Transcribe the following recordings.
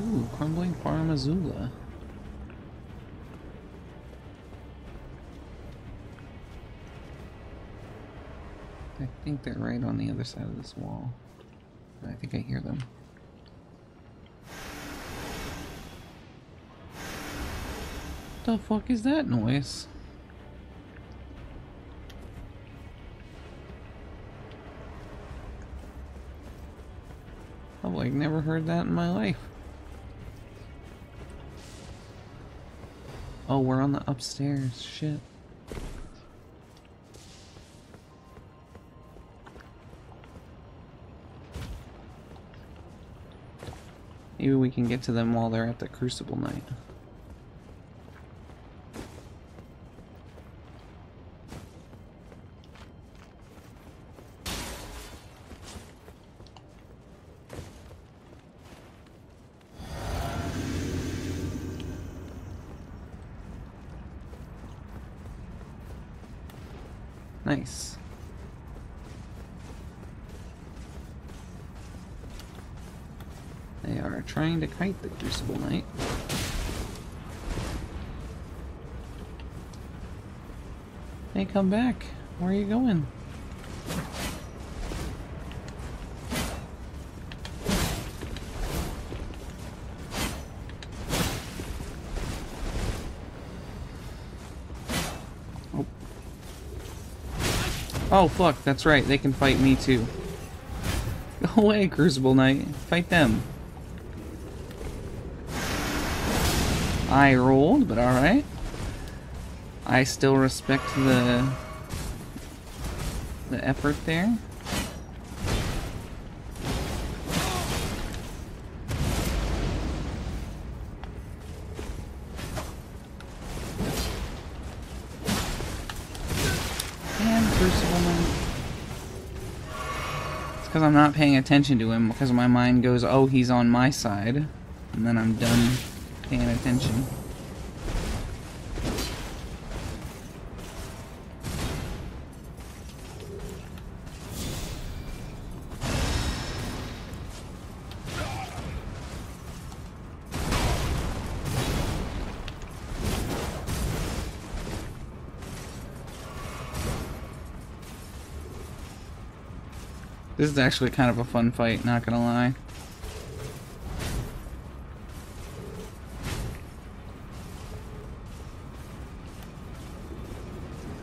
Ooh, crumbling farm. I think they're right on the other side of this wall. I think I hear them. What the fuck is that noise? I've like never heard that in my life. Oh, we're on the upstairs. Shit. Maybe we can get to them while they're at the Crucible Knight. Nice. They are trying to kite the Crucible Knight. Hey, come back. Where are you going? Oh, fuck, that's right. They can fight me too. Go away, Crucible Knight. Fight them. I rolled, but alright. I still respect the the effort there. Crucible. It's because I'm not paying attention to him because my mind goes, oh, he's on my side. And then I'm done paying attention. This is actually kind of a fun fight, not gonna lie.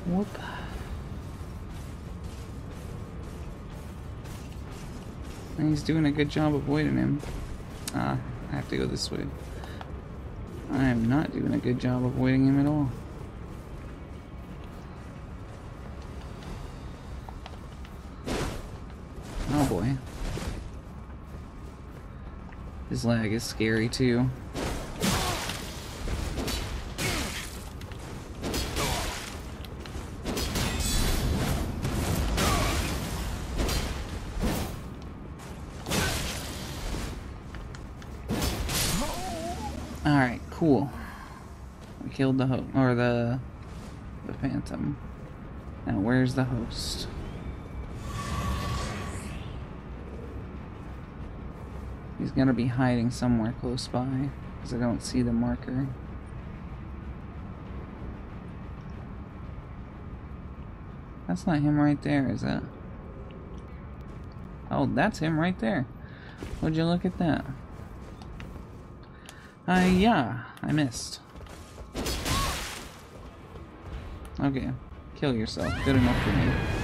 Whoop. And he's doing a good job avoiding him. Ah, I have to go this way. I am not doing a good job avoiding him at all. Boy. His lag is scary too. Alright, cool. We killed the host, or the, the phantom. Now where's the host? He's gonna be hiding somewhere close by, because I don't see the marker. That's not him right there, is it? Oh, that's him right there. Would you look at that? Uh, yeah, I missed. Okay, kill yourself. Good enough for me.